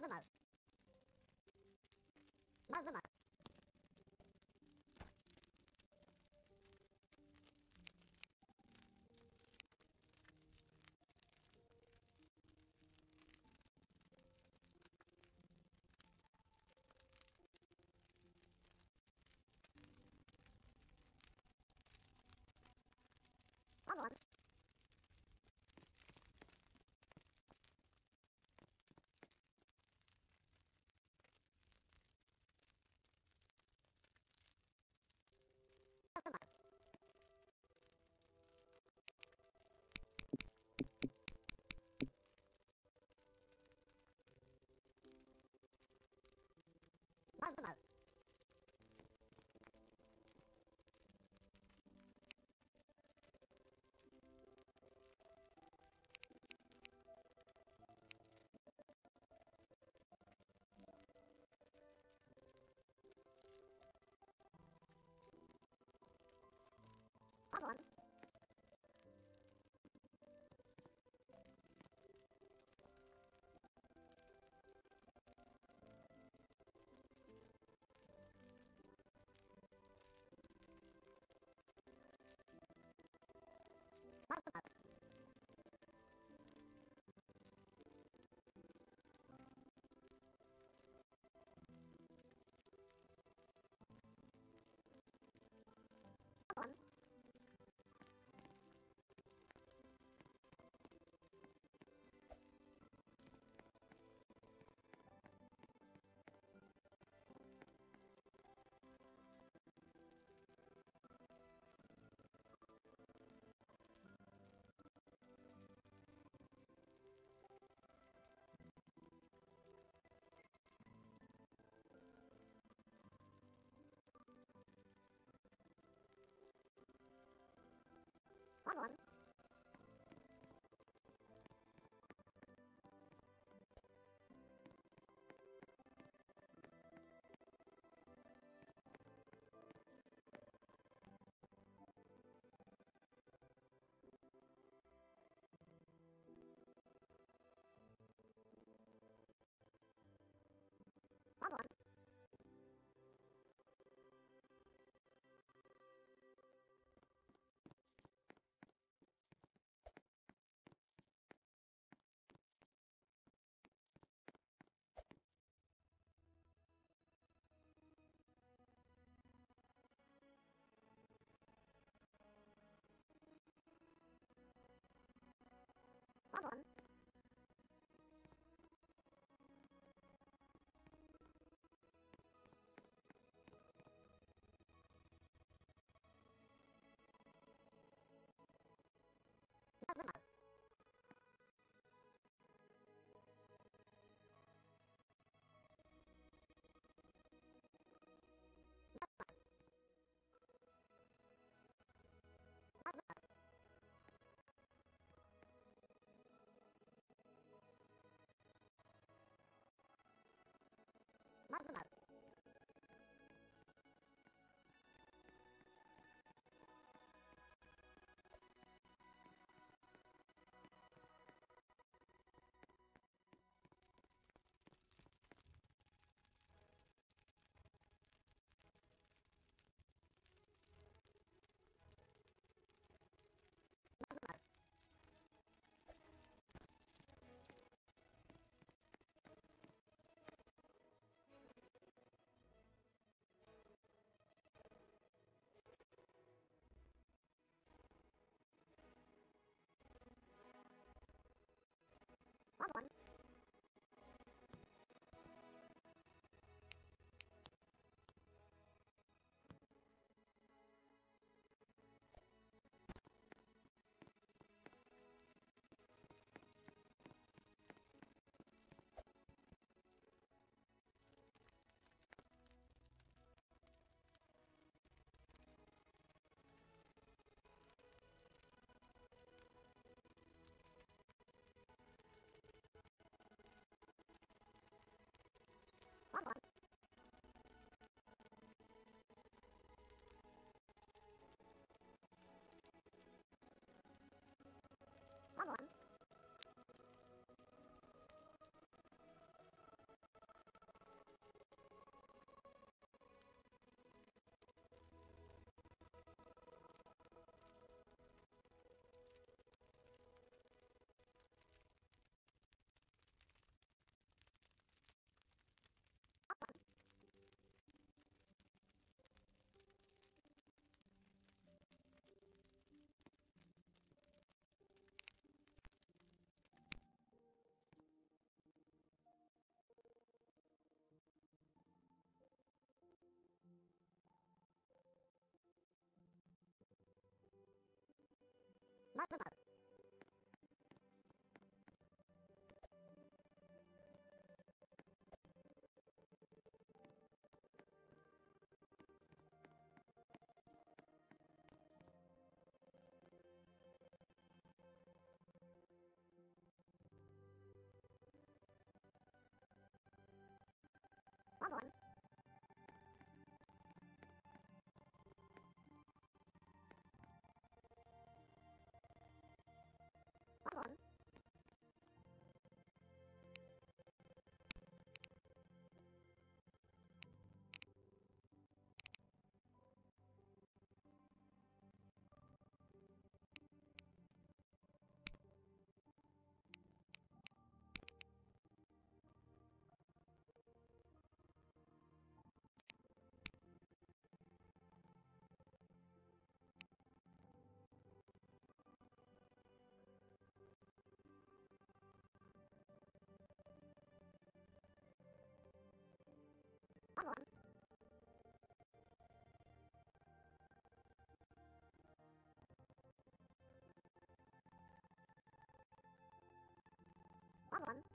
那么 Oblong.